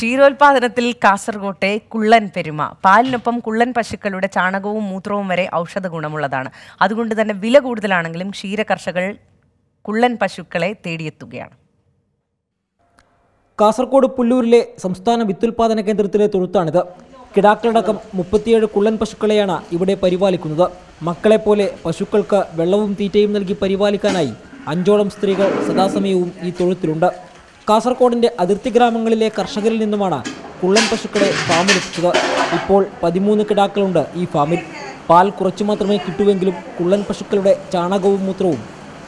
ക്ഷീരോത്പാദനത്തിൽ കാസർകോട്ടെ കുള്ളൻ പെരുമ. പാലിനൊപ്പം കുള്ളൻ പശുക്കളുടെ ചാണകവും മൂത്രവും വരെ ഔഷധ ഗുണമുള്ളതാണ്. അതുകൊണ്ട് തന്നെ വില കൂടുതലാണെങ്കിലും ക്ഷീര കർഷകർ കുള്ളൻ പശുക്കളെ തേടിയെത്തുകയാണ്. കാസർകോട് പുല്ലൂരിലെ സംസ്ഥാന വിത്തുൽപാദന കേന്ദ്രത്തിലെ തൊഴുത്താണിത്. കിടാക്കളടക്കം മുപ്പത്തിയേഴ് കുള്ളൻ പശുക്കളെയാണ് ഇവിടെ പരിപാലിക്കുന്നത്. മക്കളെപ്പോലെ പശുക്കൾക്ക് വെള്ളവും തീറ്റയും നൽകി പരിപാലിക്കാനായി അഞ്ചോളം സ്ത്രീകൾ സദാസമയവും ഈ തൊഴുത്തിലുണ്ട്. കാസർഗോഡിന്റെ അതിർത്തി ഗ്രാമങ്ങളിലെ കർഷകരിൽ നിന്നുമാണ് കുള്ളൻ പശുക്കളെ ഫാമിലെത്തിച്ചത് ഇപ്പോൾ പതിമൂന്ന് കിടാക്കളുണ്ട് ഈ ഫാമിൽ പാൽ കുറച്ചു മാത്രമേ കിട്ടുവെങ്കിലും കുള്ളൻ പശുക്കളുടെ ചാണകവും മൂത്രവും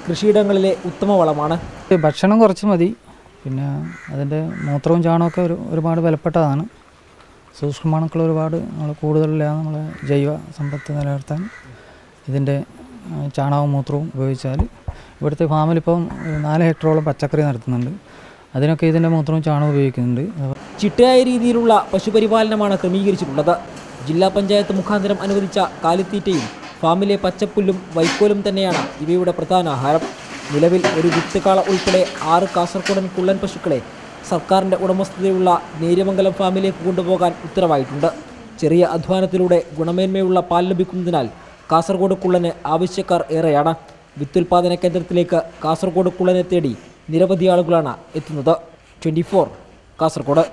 കൃഷിയിടങ്ങളിലെ ഉത്തമ വളമാണ്. ഭക്ഷണം കുറച്ച് മതി. പിന്നെ അതിന്റെ മൂത്രവും ചാണകമൊക്കെ ഒരു ഒരുപാട് വിലപ്പെട്ടതാണ്. സൂക്ഷ്മാണുക്കൾ ഒരുപാട് നമ്മൾ കൂടുതലില്ല നമ്മൾ ജൈവ സമ്പത്ത് നിലനിർത്താൻ ഇതിന്റെ ചാണകവും മൂത്രവും ഉപയോഗിച്ചാൽ ഇവിടുത്തെ ഫാമിലിപ്പം നാല് ഹെക്ടറോളം പച്ചക്കറി നടത്തുന്നുണ്ട്. അതിനൊക്കെ ഇതിന്റെ മൂത്രവും ചാണകം ഉപയോഗിക്കുന്നുണ്ട്. ചിട്ടയായ രീതിയിലുള്ള പശുപരിപാലനമാണ് ക്രമീകരിച്ചിട്ടുള്ളത്. ജില്ലാ പഞ്ചായത്ത് മുഖാന്തരം അനുവദിച്ച കാലിത്തീറ്റയും ഫാമിലെ പച്ചപ്പുല്ലും വൈക്കോലും തന്നെയാണ് ഇവയുടെ പ്രധാന ആഹാരം. നിലവിൽ ഒരു വിത്തുകാള ഉൾപ്പെടെ ആറ് കാസർഗോഡൻ കുള്ളൻ പശുക്കളെ സർക്കാരിന്റെ ഉടമസ്ഥതയുള്ള നേര്യമംഗലം ഫാമിലേക്ക് കൊണ്ടുപോകാൻ ഉത്തരവായിട്ടുണ്ട്. ചെറിയ അധ്വാനത്തിലൂടെ ഗുണമേന്മയുള്ള പാൽ ലഭിക്കുന്നതിനാൽ കാസർഗോഡ് കുള്ളന് ആവശ്യക്കാർ ഏറെയാണ്. വിത്തുൽപാദന കേന്ദ്രത്തിലേക്ക് കാസർഗോഡ് കുള്ളനെ തേടി നിരവധി ആളുകളാണ് എത്തുന്നത്. ട്വന്റി കാസർഗോഡ്.